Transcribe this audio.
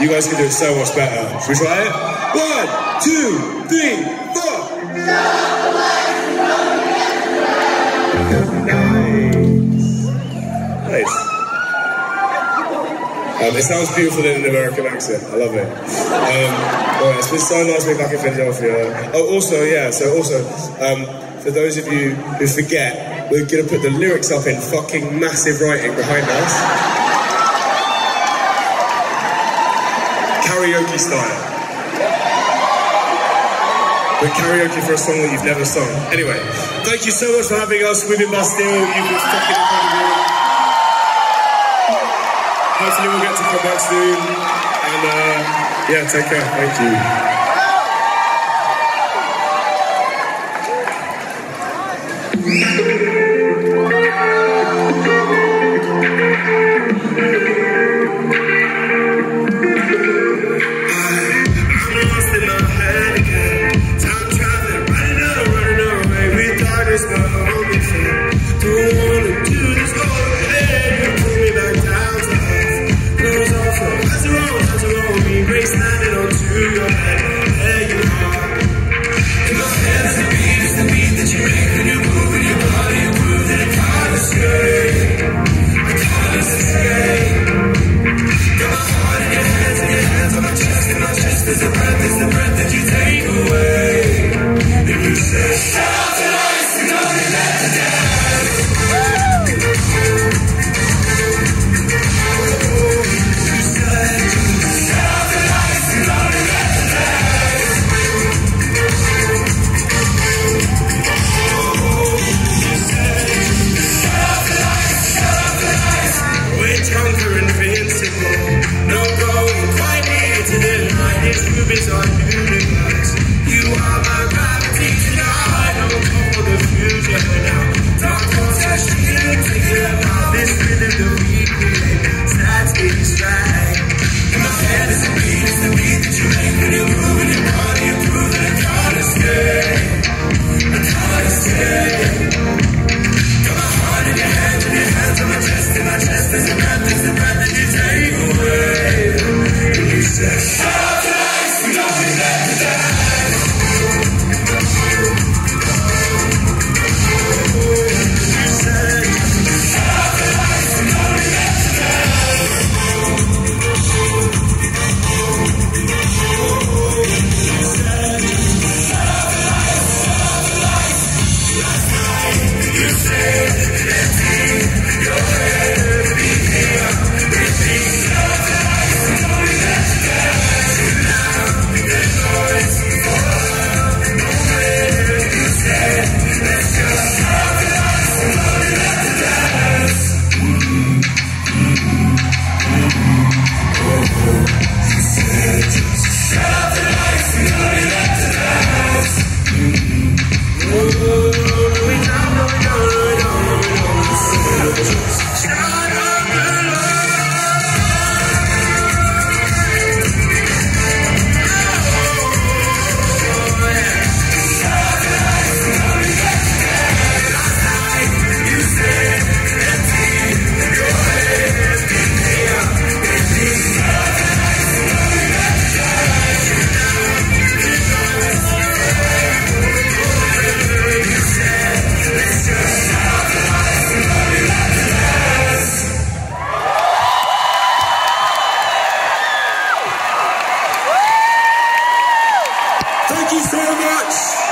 You guys can do it so much better. Should we try it? One, two, three, four. Nice. Um, it sounds beautiful in an American accent. I love it. Um, it's been so nice being back in Philadelphia. Oh, also, yeah. So, also, um, for those of you who forget, we're gonna put the lyrics up in fucking massive writing behind us. Karaoke style. But karaoke for a song that you've never sung. Anyway, thank you so much for having us. We've been Bastille. You've been fucking incredible. Hopefully we'll get to come back soon. And uh, yeah, take care. Thank you. This rhythm that we create. Starts getting straight. Thank you so much.